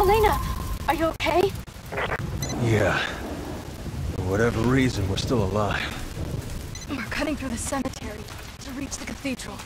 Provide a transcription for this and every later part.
Helena, are you okay? Yeah. For whatever reason, we're still alive. We're cutting through the cemetery to reach the cathedral.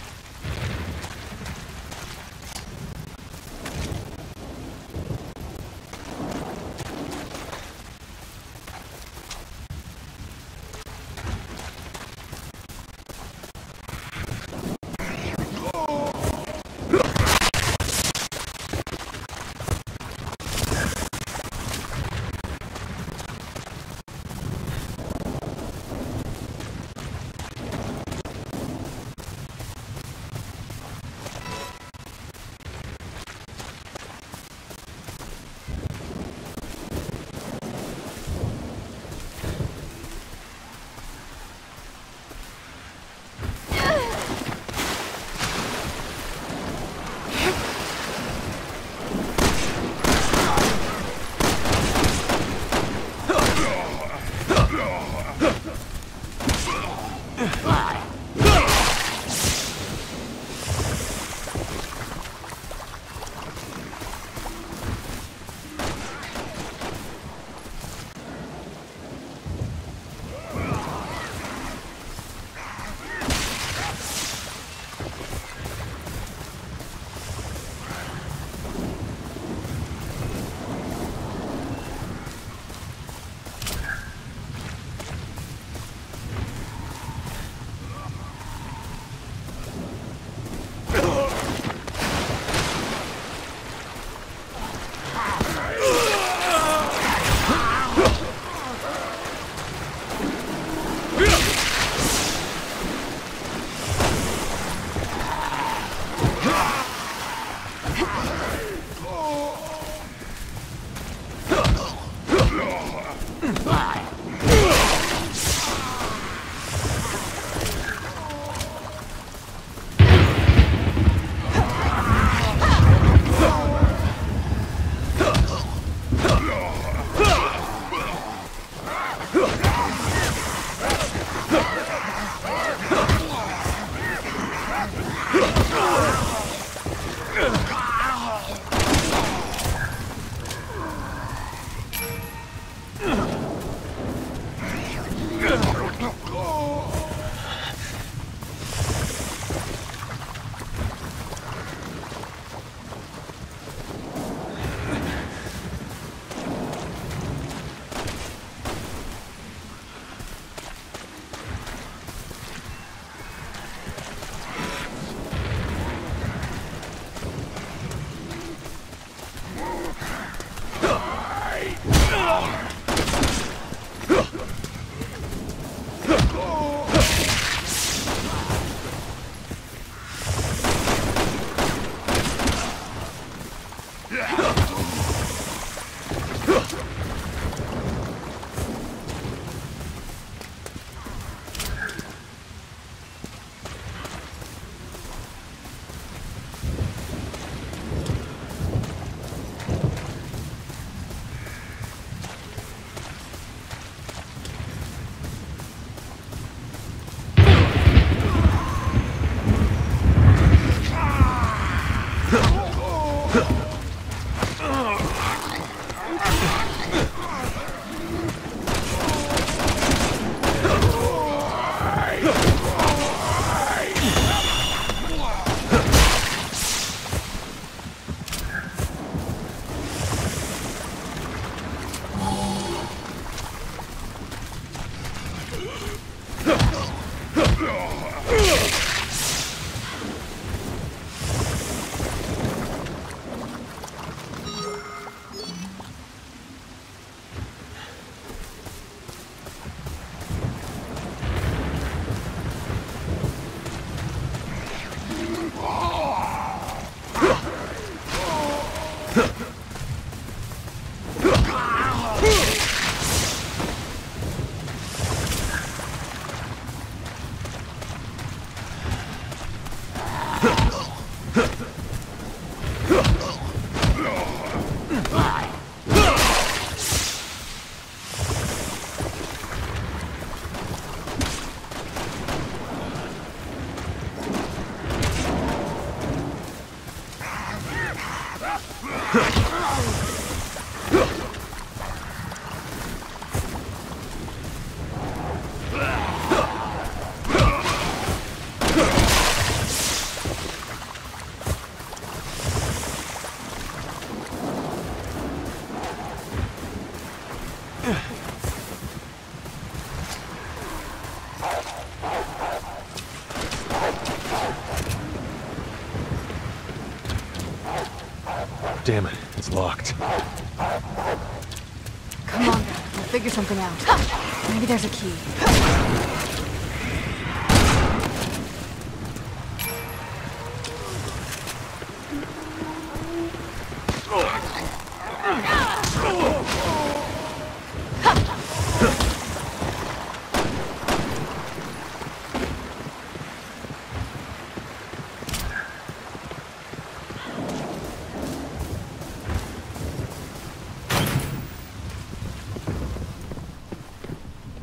Something out. Maybe there's a key.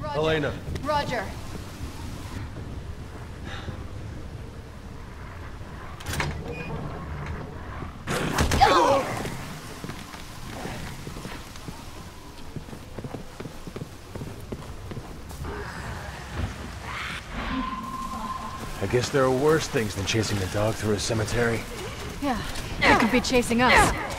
Roger. Helena. Roger. I guess there are worse things than chasing a dog through a cemetery. Yeah. They could be chasing us.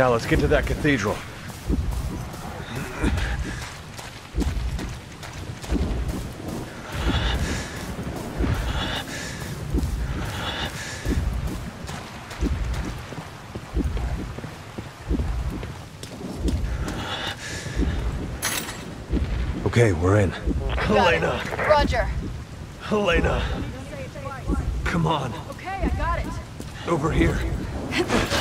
Now let's get to that cathedral. Okay, we're in. Got it. Helena! Roger. Helena! Come on, Okay, I got it. over here.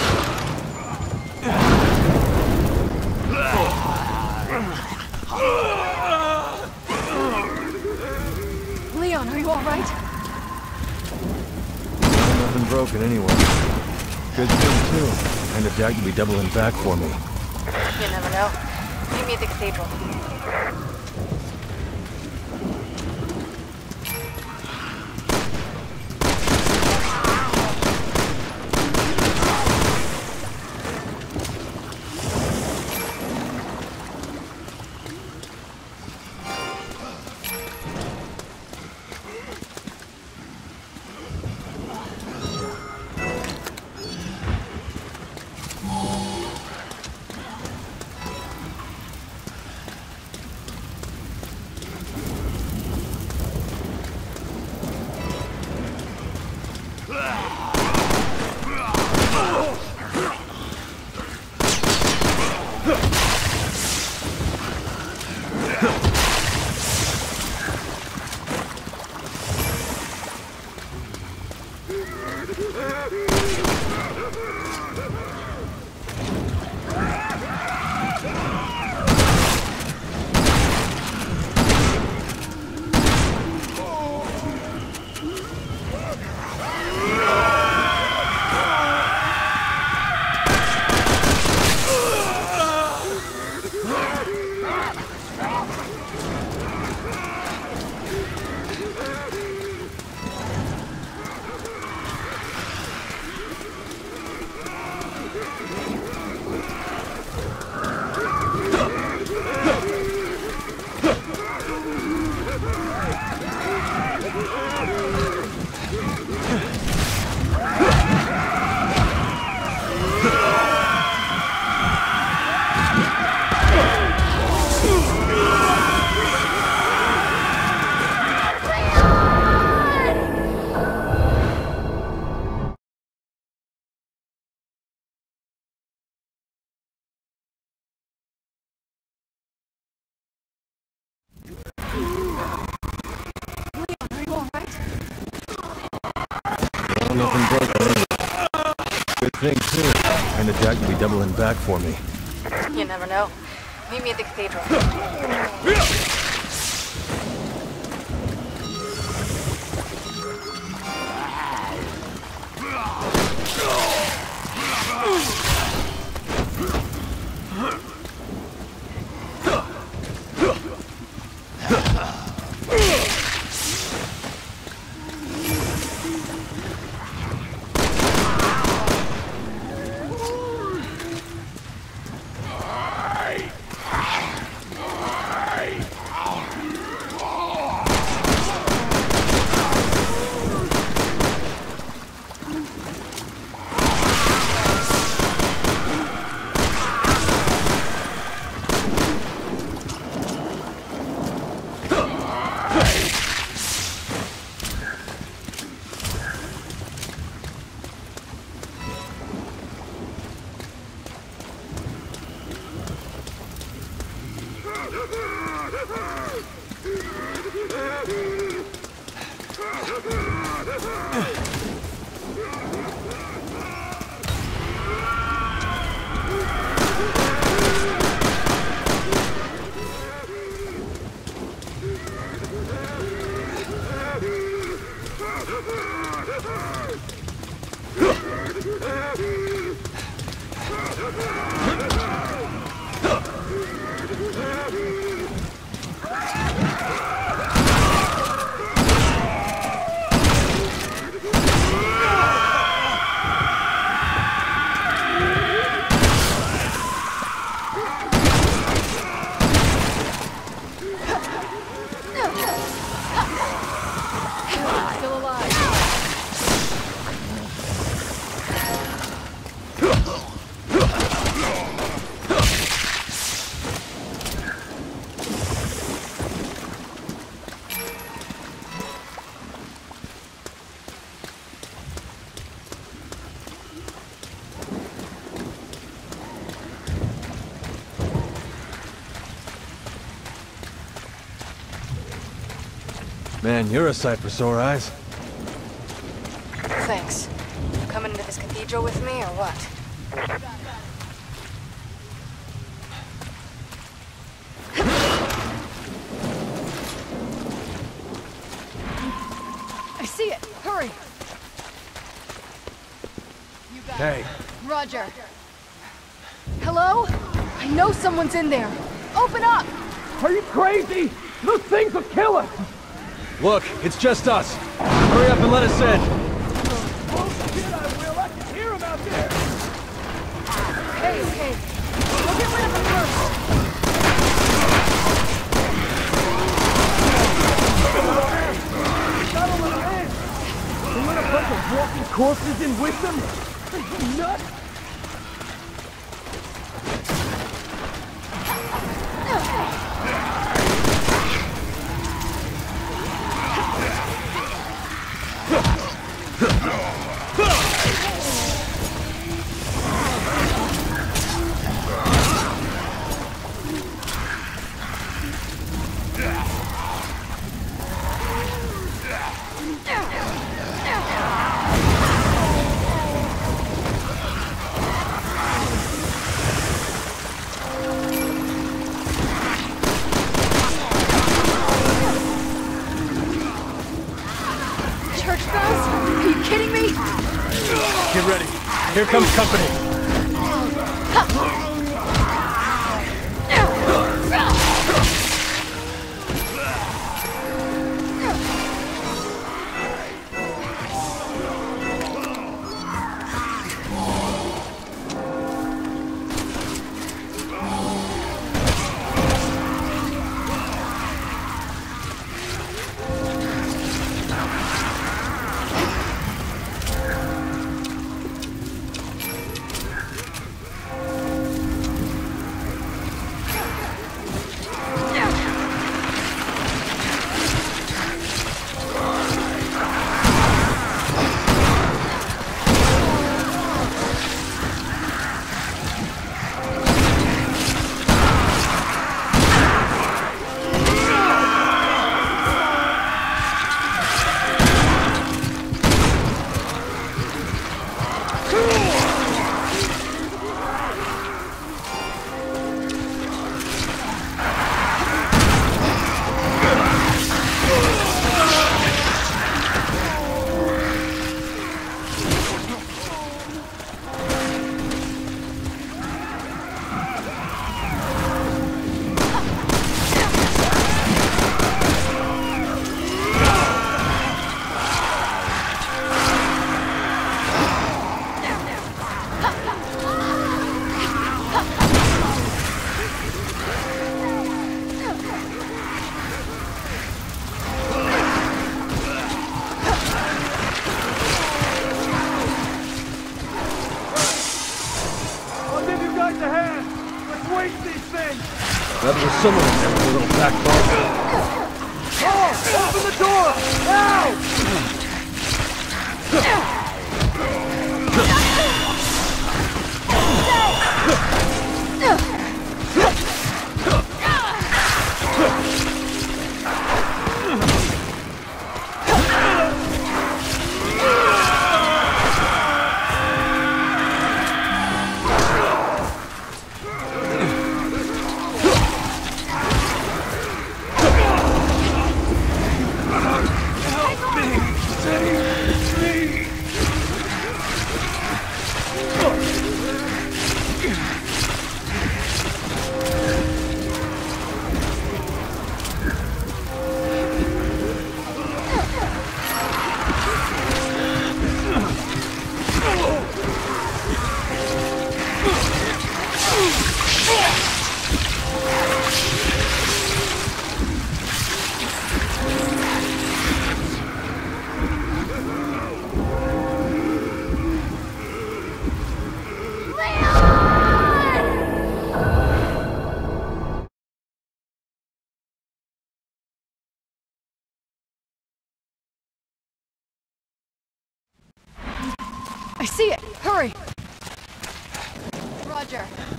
broken anyway. Good thing too. And if doubt you'd be doubling back for me. You never know. Meet me at the cathedral. Thing, too. And the Jack will be doubling back for me. You never know. Meet me at the cathedral. Man, you're a sight for sore eyes. Thanks. You coming into this cathedral with me, or what? I see it. Hurry. Hey, Roger. Hello? I know someone's in there. Open up! Are you crazy? Those things will kill us! Look, it's just us. Hurry up and let us in.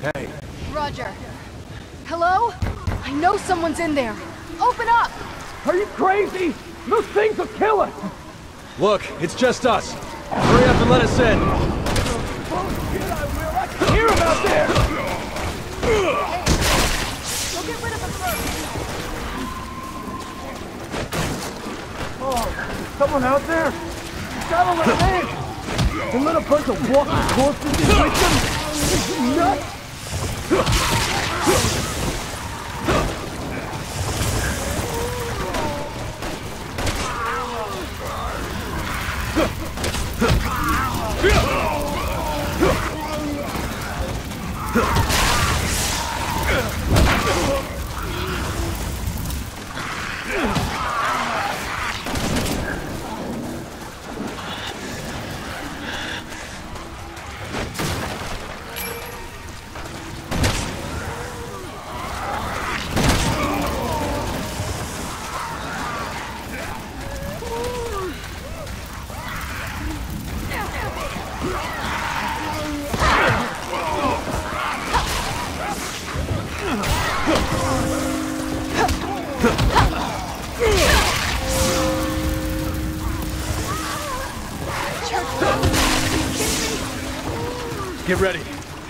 Roger. Hey, Roger. Hello? I know someone's in there. Open up! Are you crazy? Those things will kill us! look, it's just us. Hurry up and let us in. Bullshit, I will! I can hear him out there! Go get rid of him first! Oh, someone out there? You gotta let him in! And let a bunch of walking corpses in with them? Are you nuts? よっ!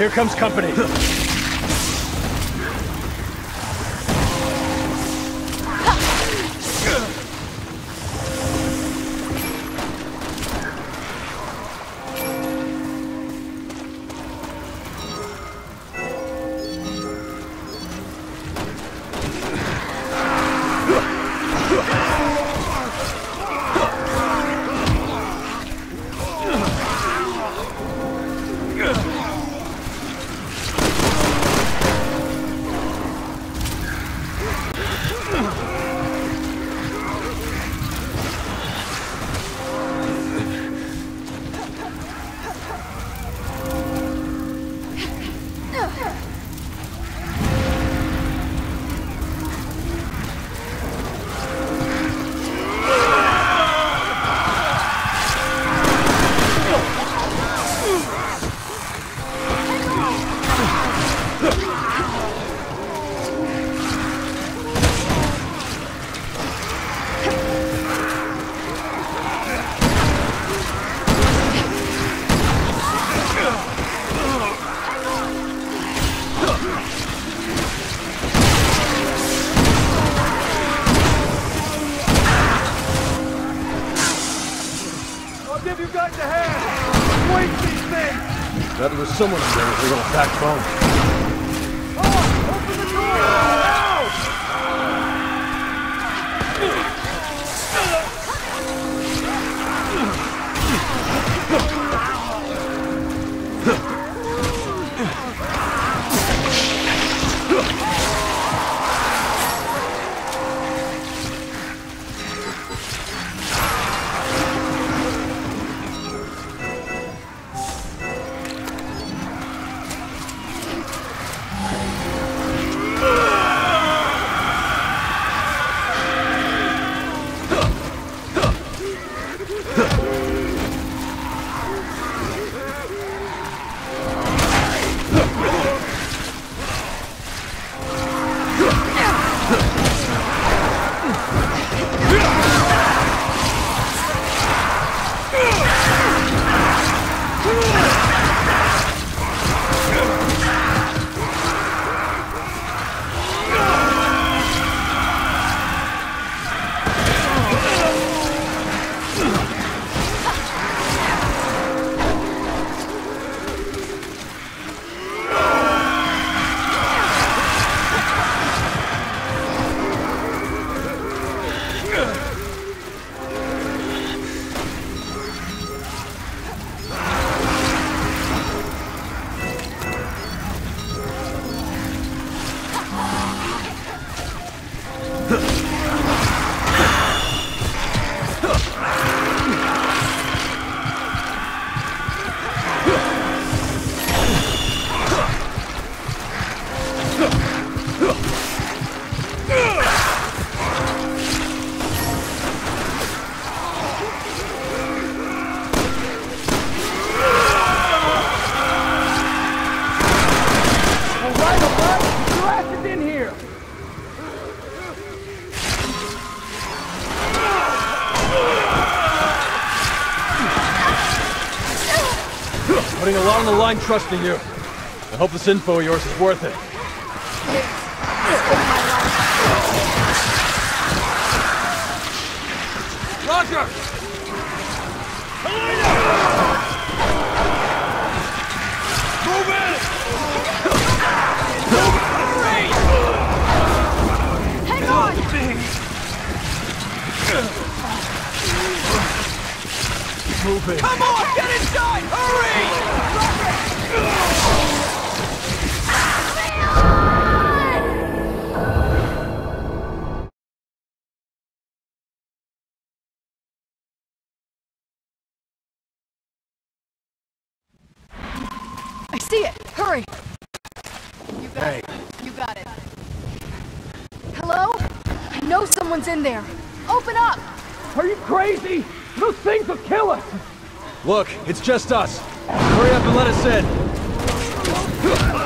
Here comes company. Someone in there with a little backbone. Oh, Putting a lot on the line trusting you. I hope this info of yours is worth it. Roger! Move in. Come on, get inside! Hurry! I see it! Hurry! You got Hey. it. You got it. Hello? I know someone's in there. Open up! Are you crazy? Those things will kill us! Look, it's just us. Hurry up and let us in.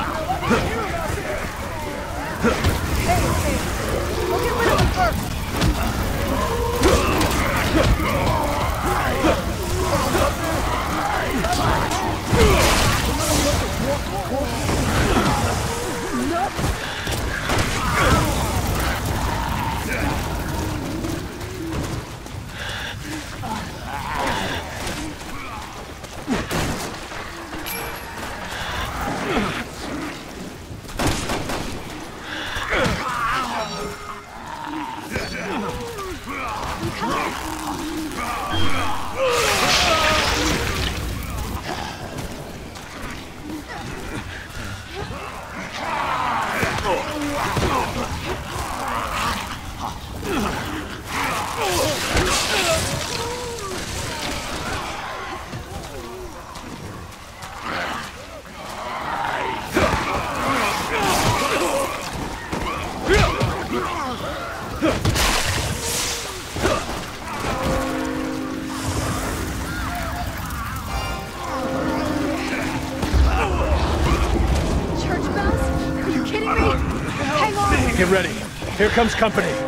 Here comes company.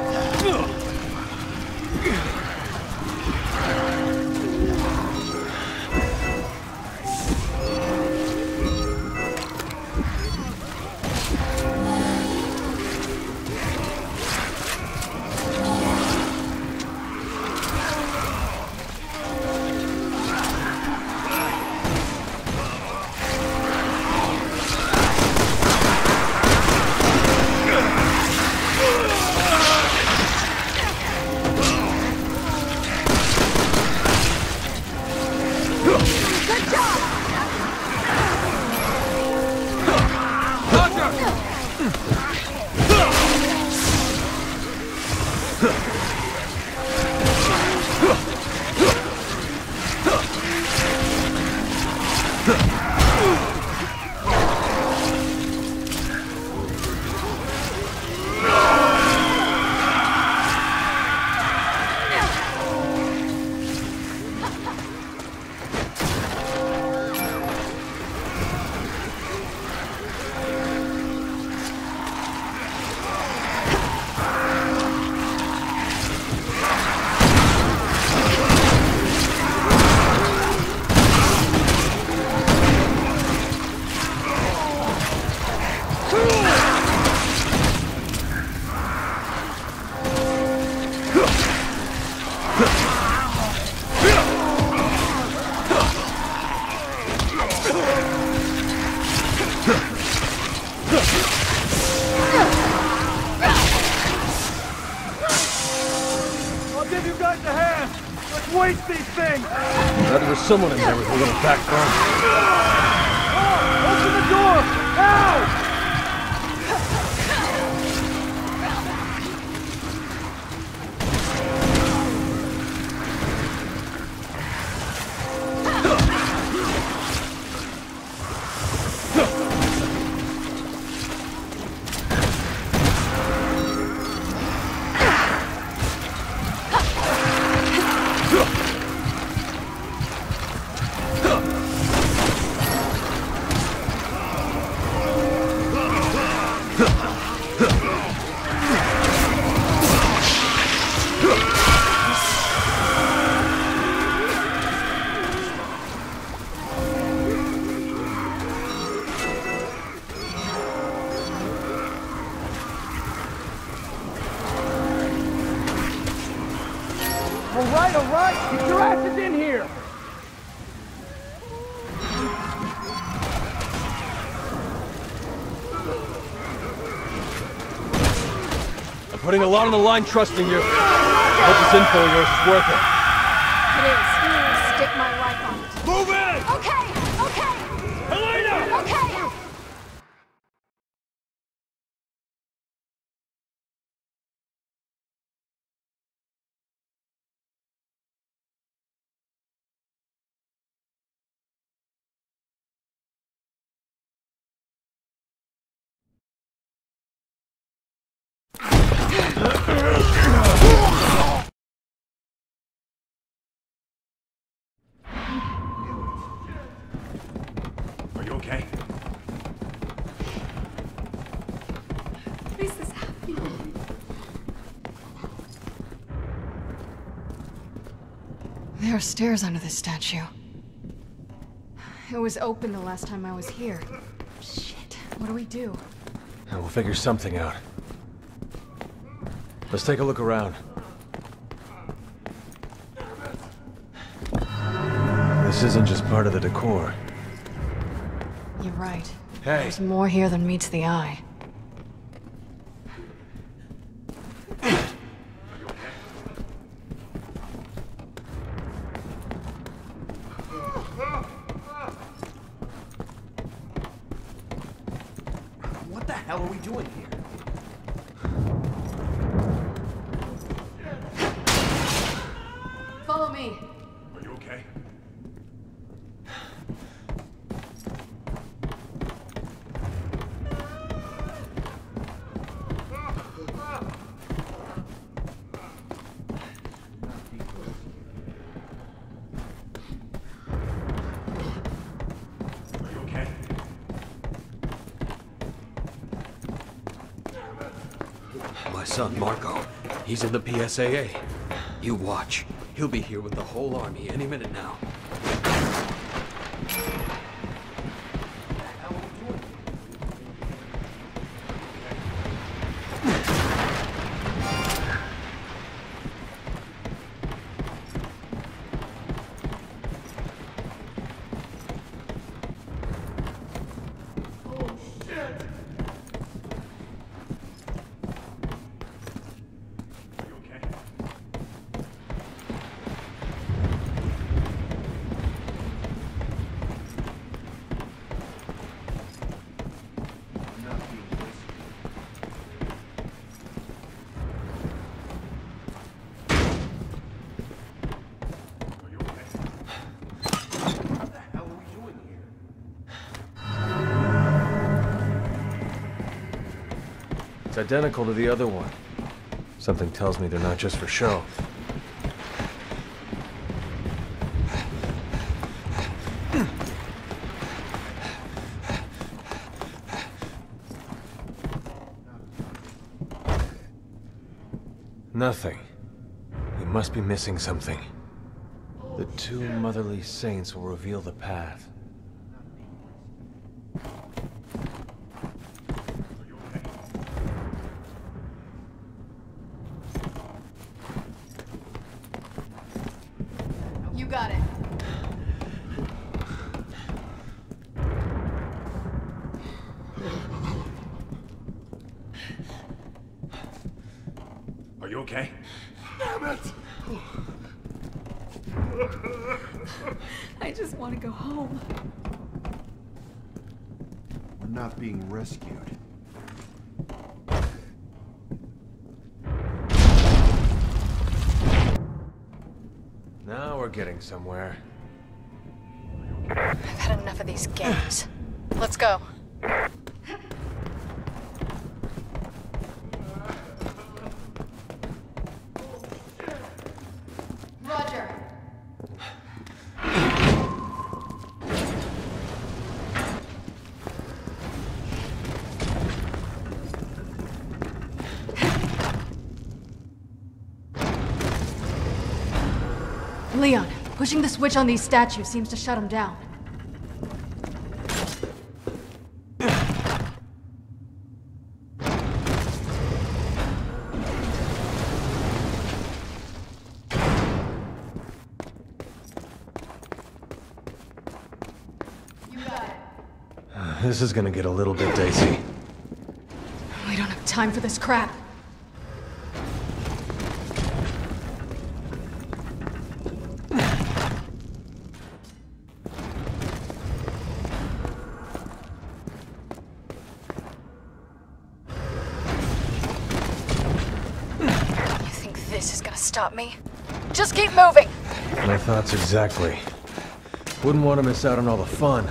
Someone in there lot on the line trusting you. Hope this info of yours is worth it. It are stairs under this statue. It was open the last time I was here. Shit, what do we do? And we'll figure something out. Let's take a look around. This isn't just part of the decor. You're right. Hey, There's more here than meets the eye. Son, Marco. He's in the BSAA. You watch. He'll be here with the whole army any minute now. Identical to the other one. Something tells me they're not just for show. Nothing. We must be missing something. The two motherly saints will reveal the path. Pushing the switch on these statues seems to shut them down. You got it. This is gonna get a little bit dicey. We don't have time for this crap. Just keep moving! My thoughts exactly. Wouldn't want to miss out on all the fun.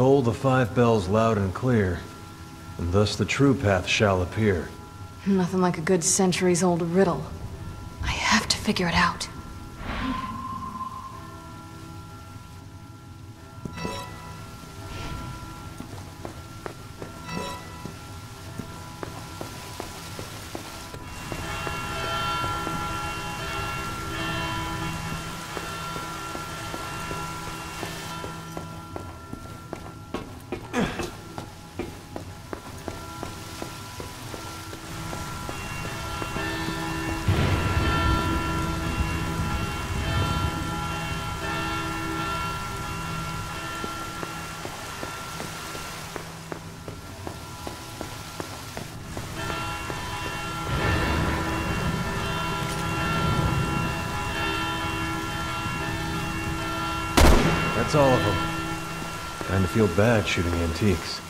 Toll the five bells loud and clear, and thus the true path shall appear. Nothing like a good centuries-old riddle. I have to figure it out. That's all of them. Kinda feel bad shooting antiques.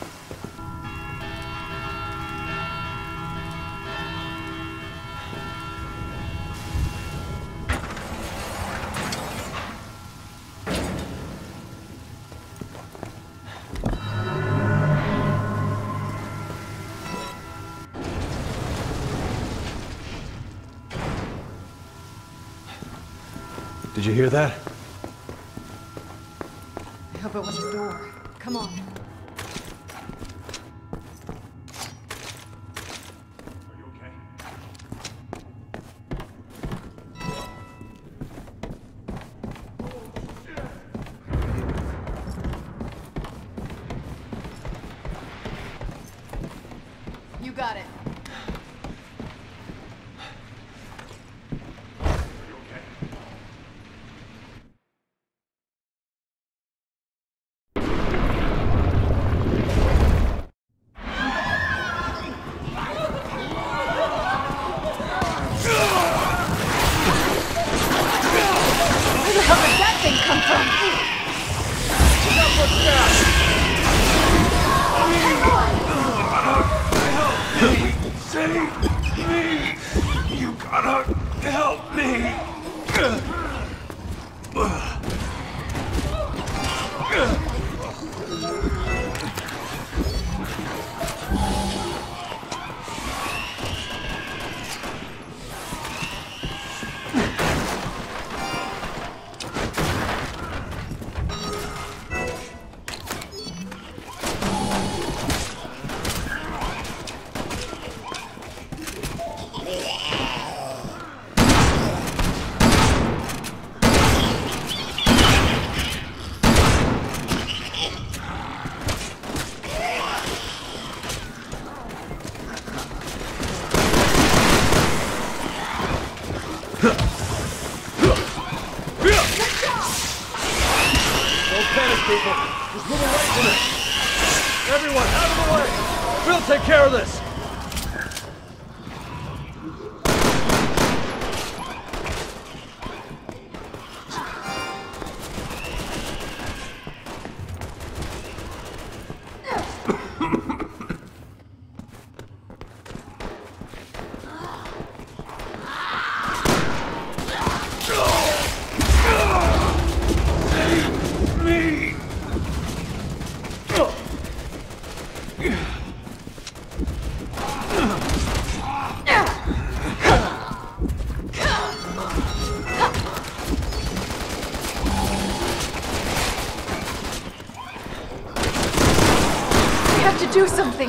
Did you hear that?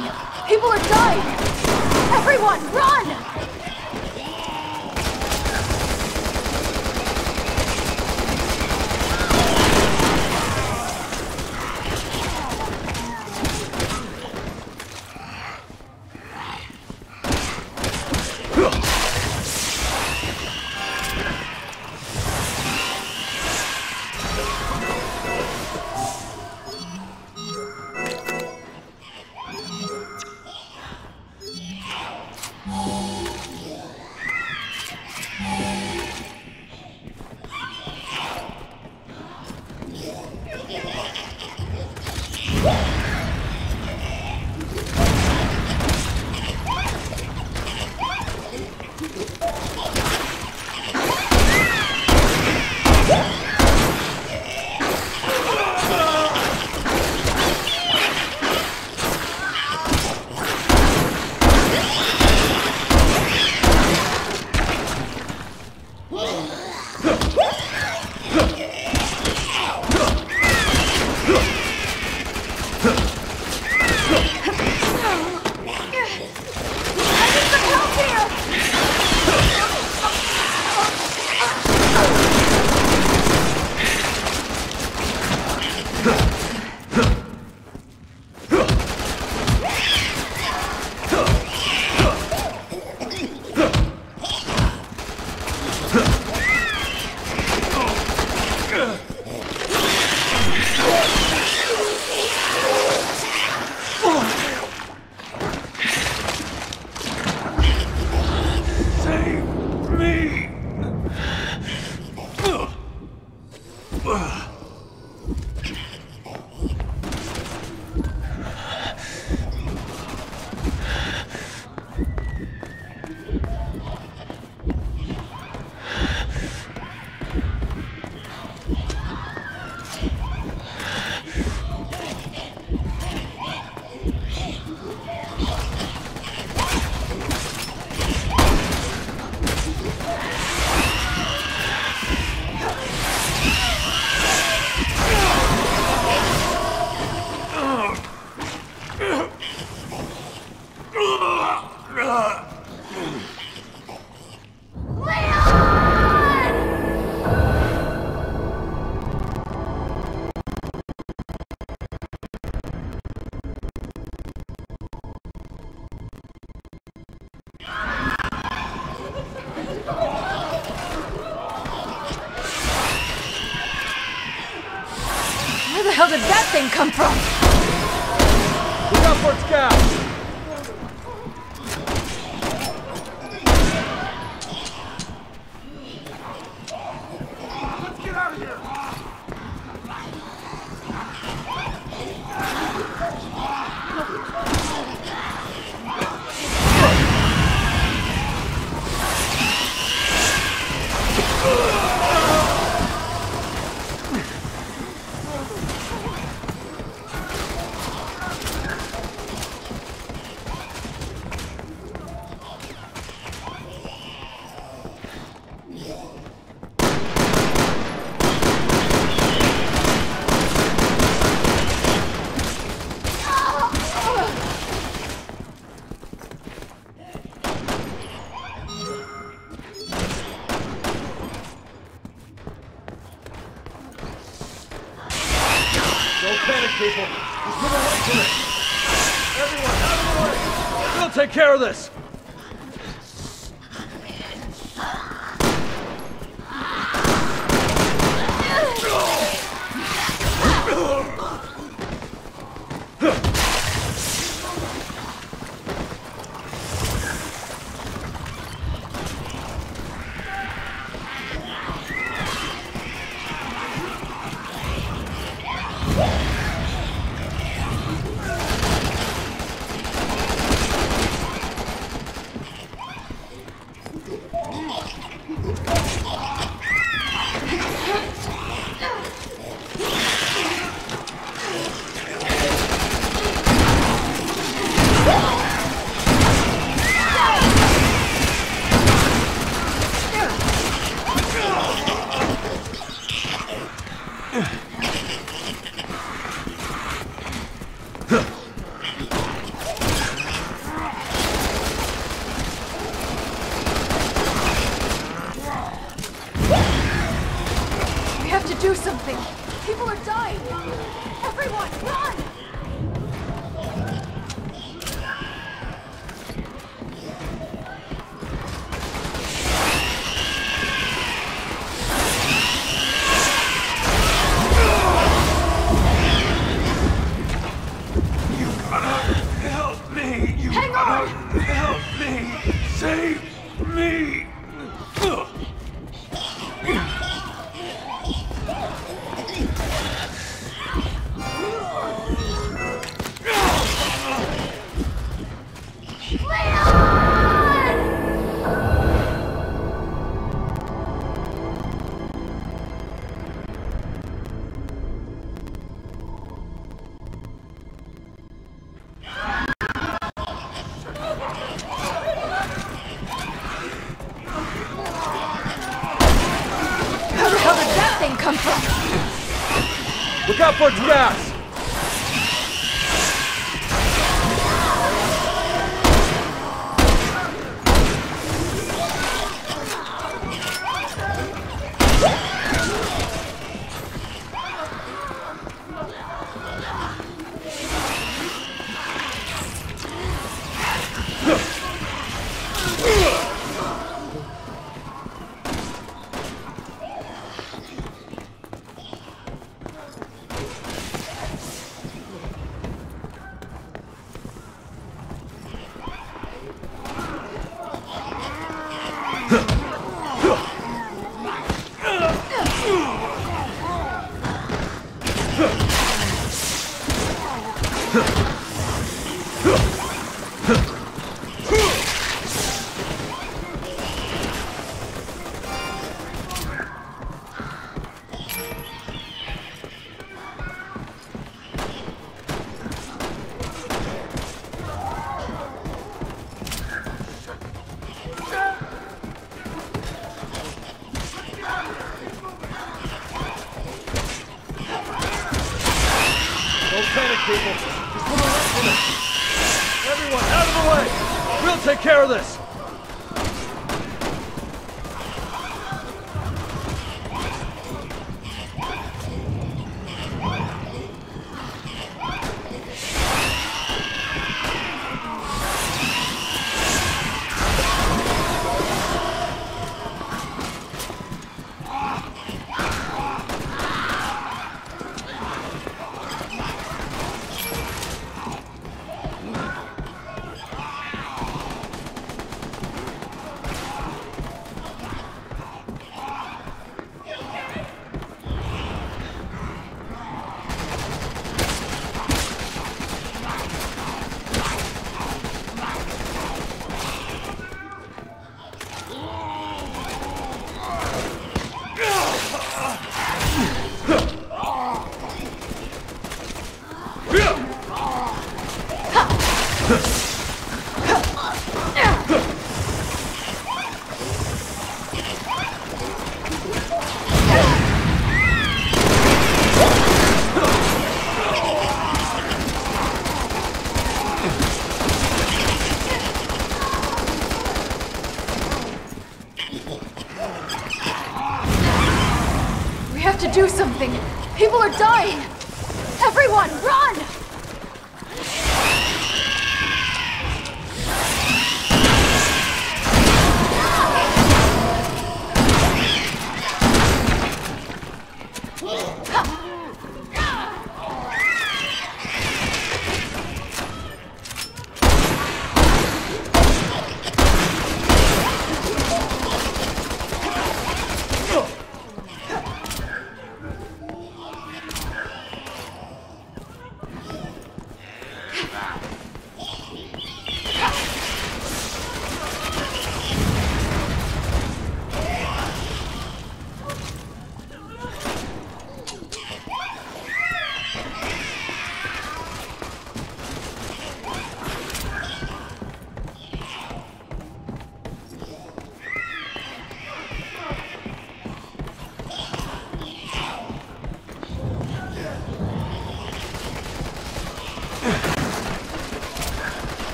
Do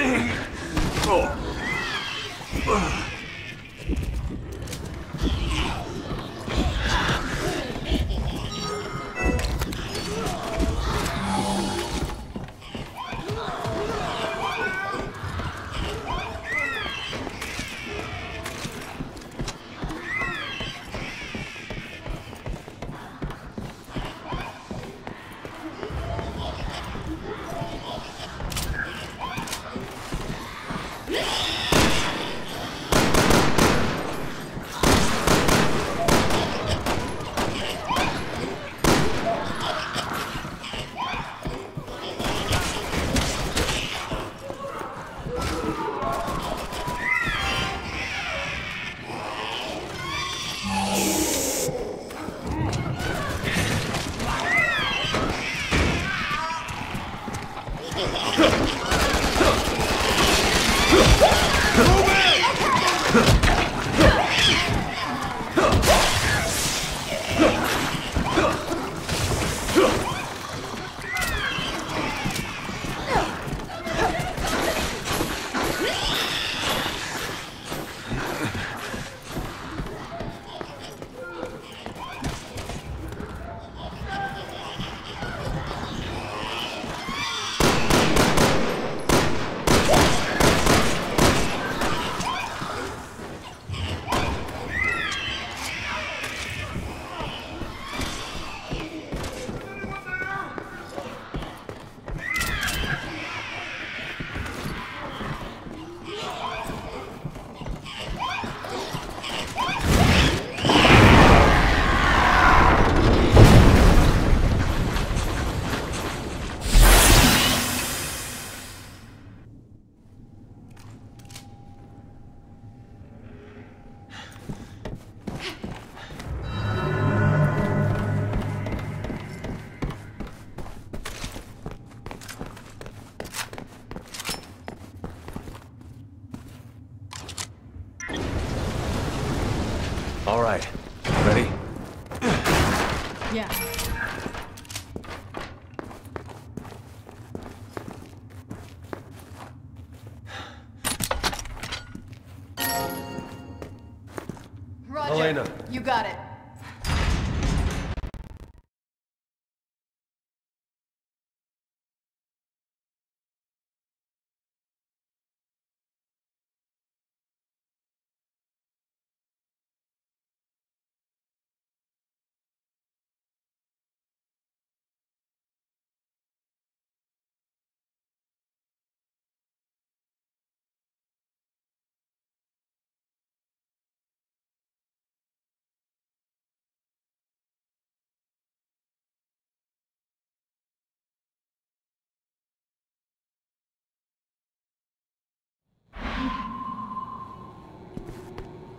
help me! Oh.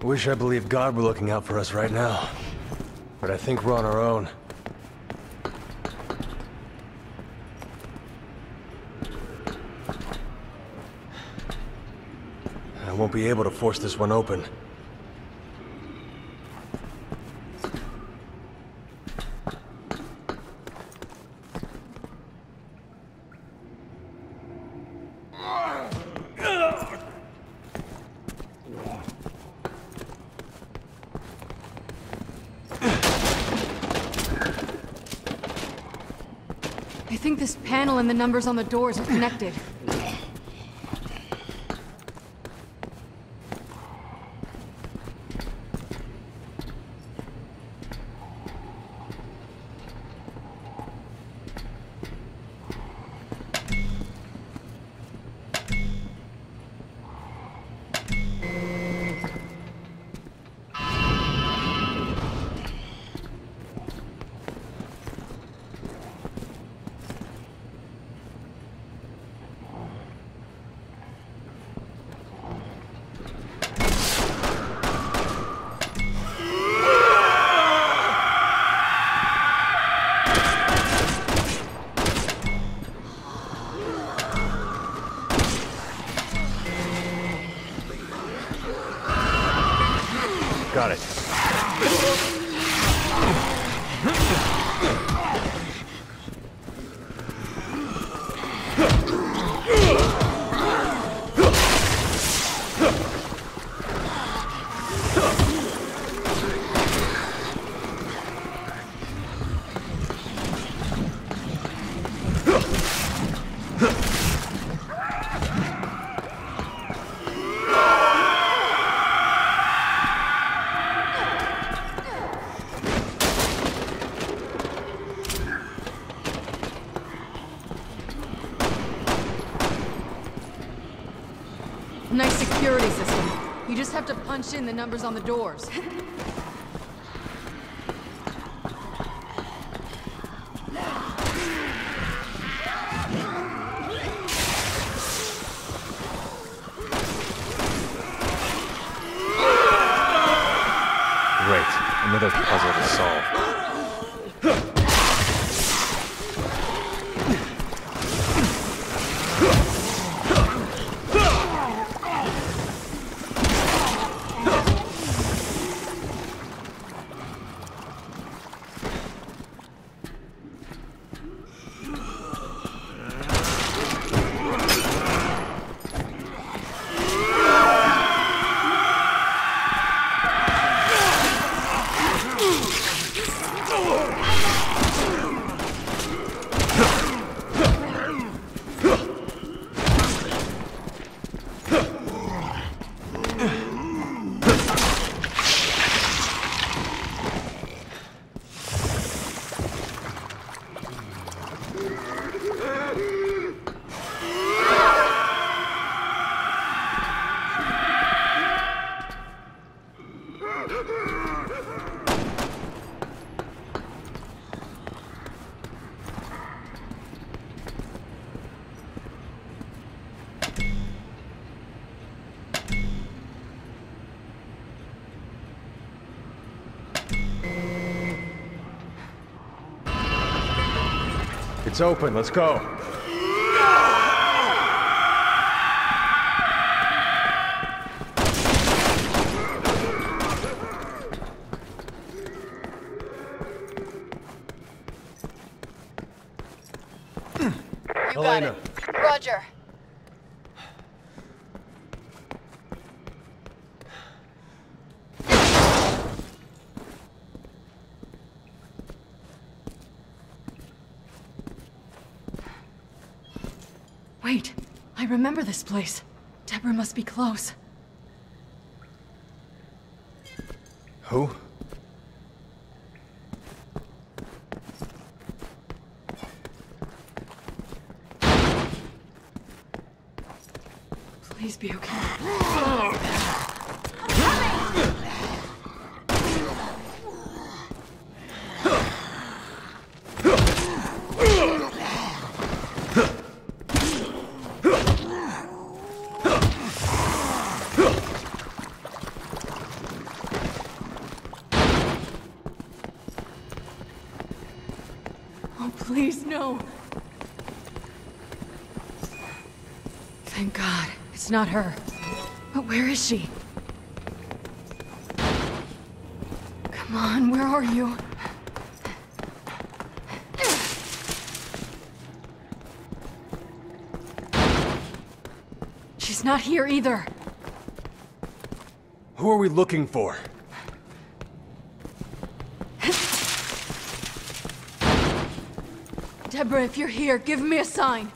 Wish I believed God were looking out for us right now. But I think we're on our own. I won't be able to force this one open. I think this panel and the numbers on the doors are connected. Punch in the numbers on the doors. Great. Another puzzle to solve. It's open. Let's go. You Helena. got it. Roger. Wait, I remember this place. Deborah must be close. Who? Please be okay. Oh, please, no. Thank Not her. But where is she? Come on, where are you? She's not here either. Who are we looking for? Deborah, if you're here, give me a sign.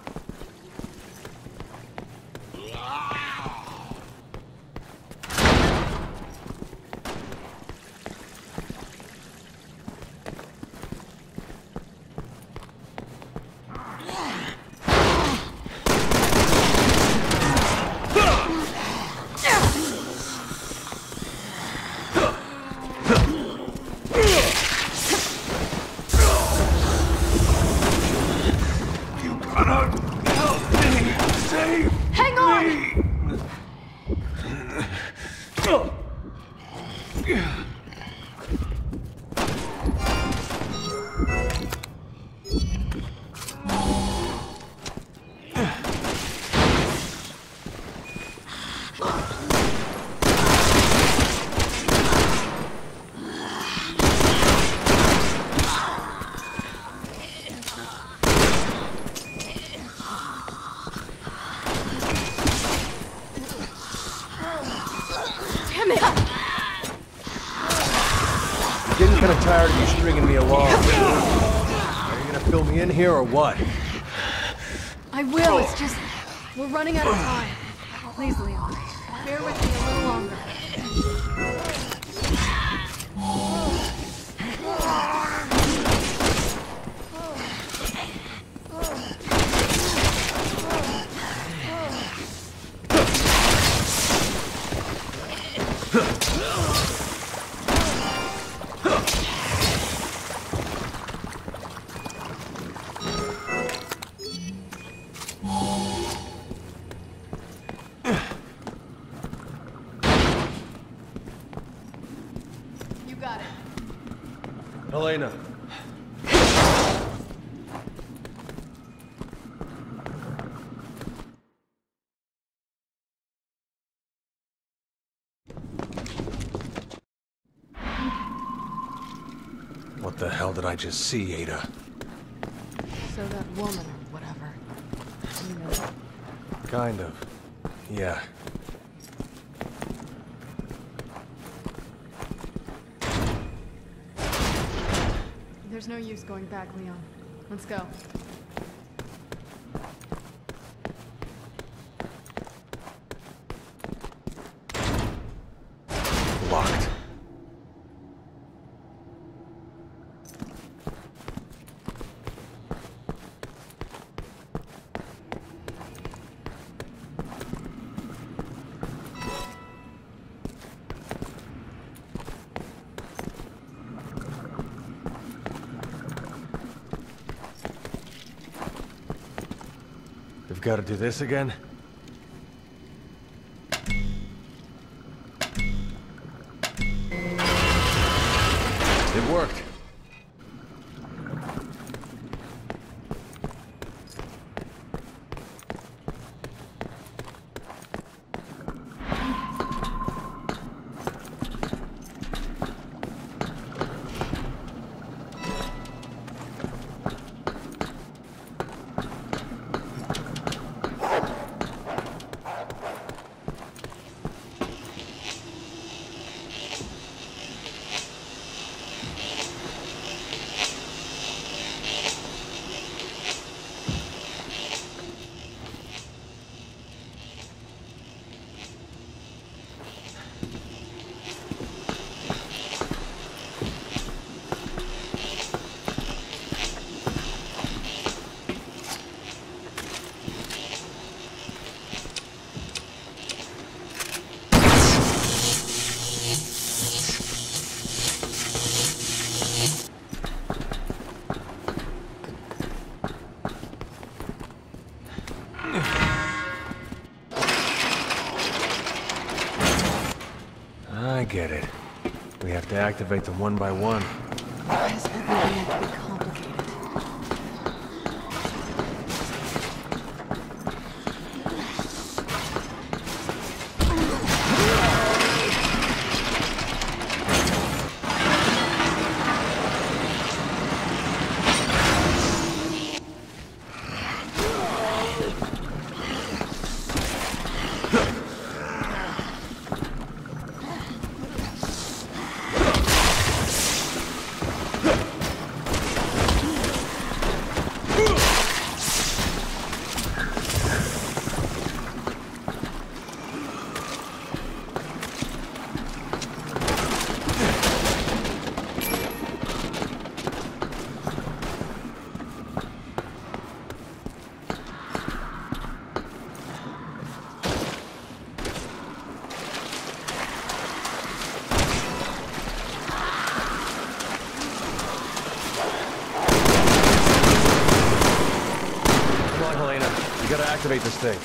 In here or what? I will, it's just... We're running out of did I just see, Ada? So that woman or whatever. You know. Kind of. Yeah. There's no use going back, Leon. Let's go. We've got to do this again? Activate them one by one. This thing.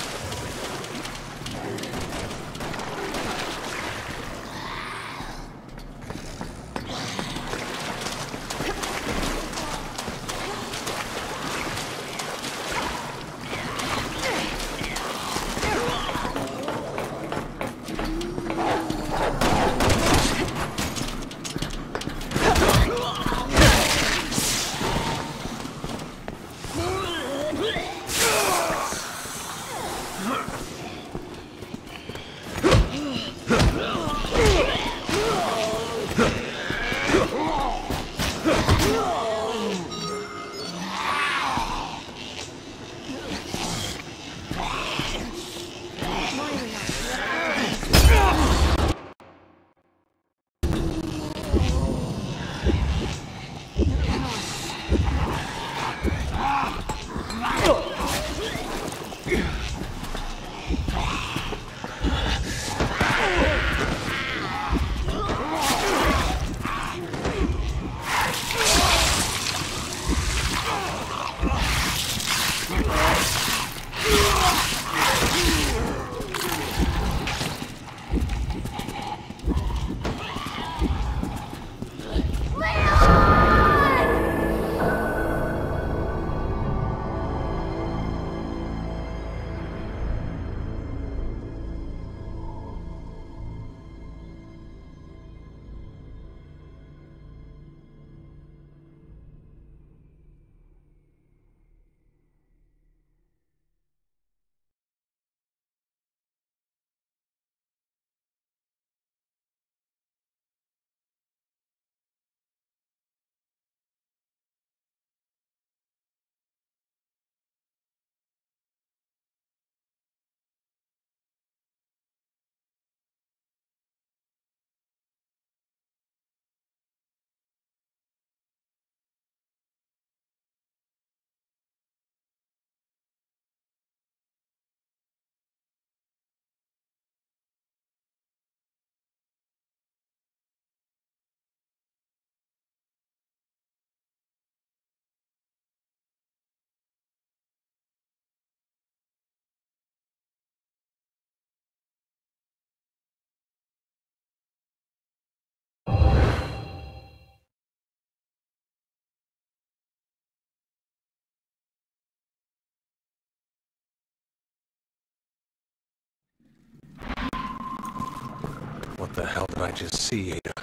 What the hell did I just see, Ada?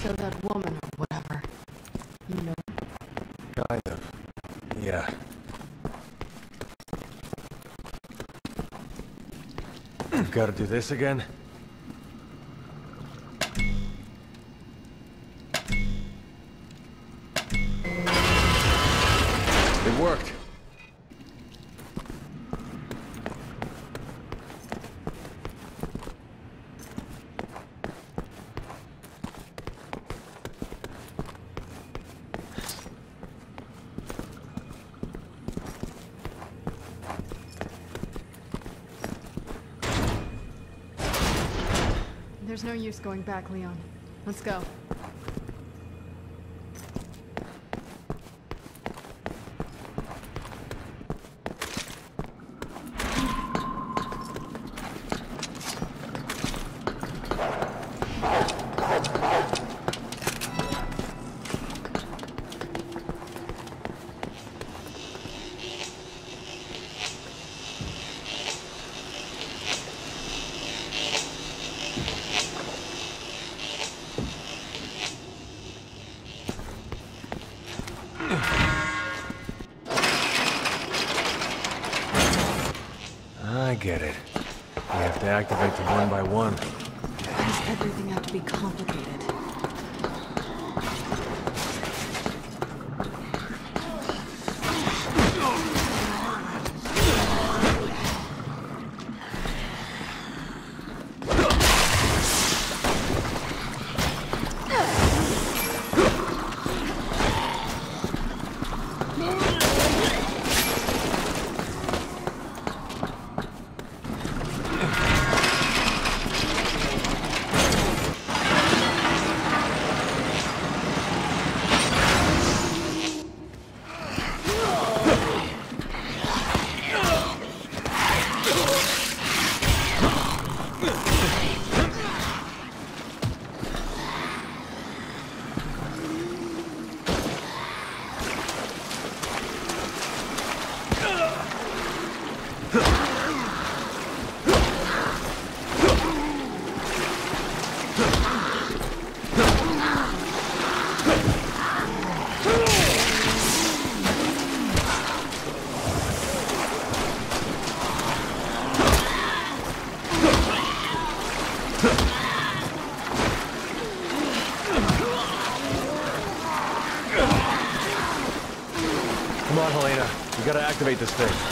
So that woman or whatever. You know, Kind of. Yeah. We've got to do this again? Use going back, Leon. Let's go. Activate this thing.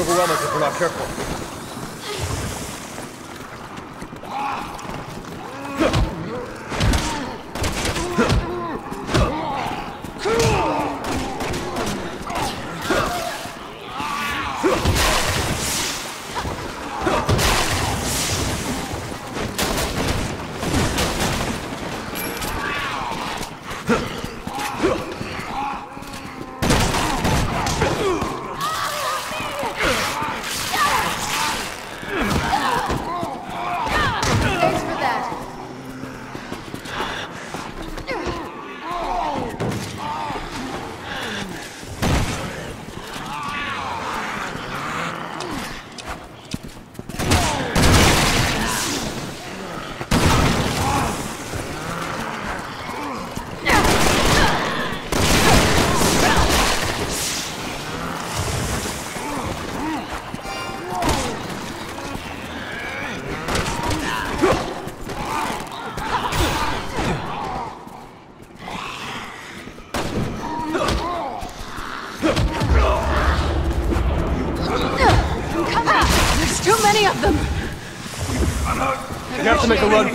overwhelm us if.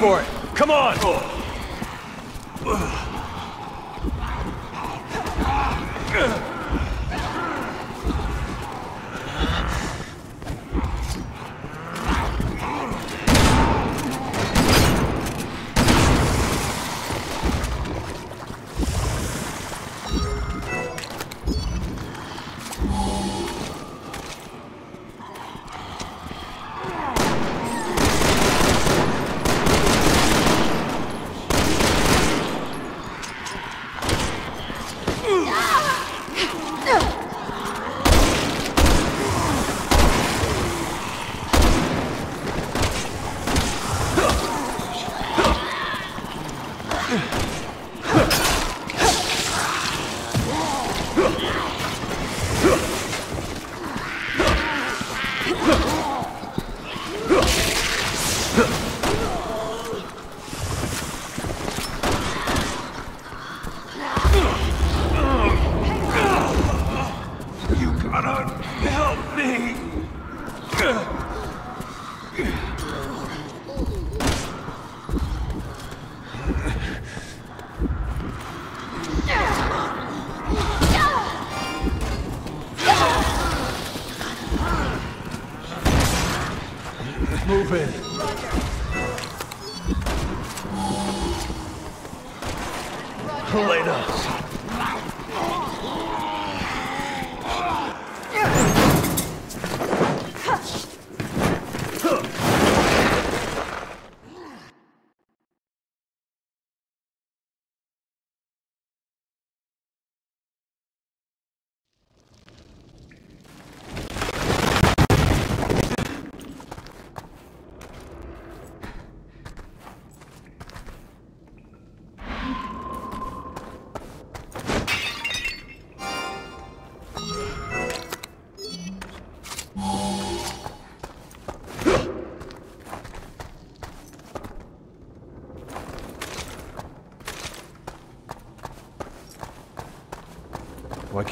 for it. Come on! Oh.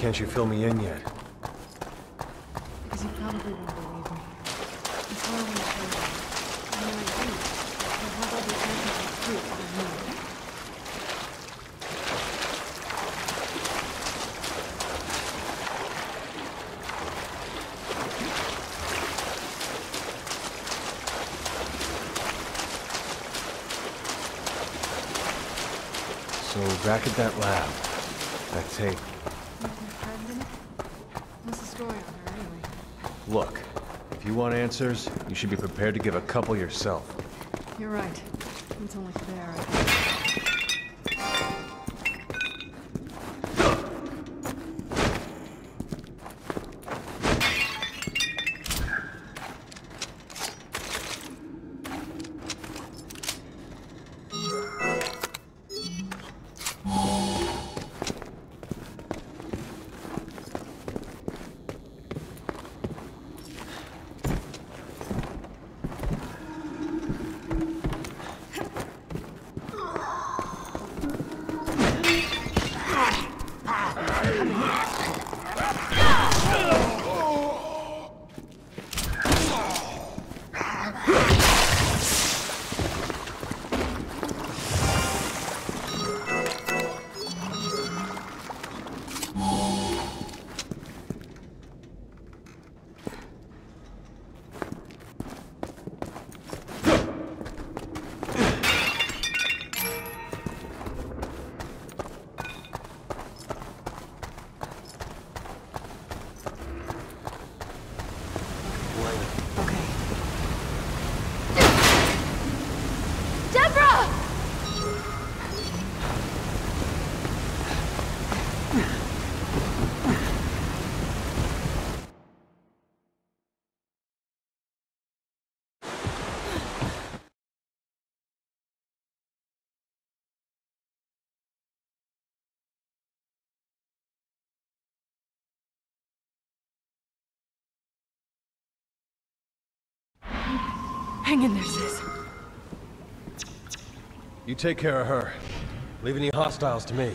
Can't you fill me in yet? Because you probably won't believe me. That's why I want to tell. And when I do, have all the evidence and proof I need. So, back at that lab. That tape. Nothing threatened in it? What's the story on her anyway? Look, if you want answers, you should be prepared to give a couple yourself. You're right. Hang in there, sis. You take care of her. Leave any hostiles to me.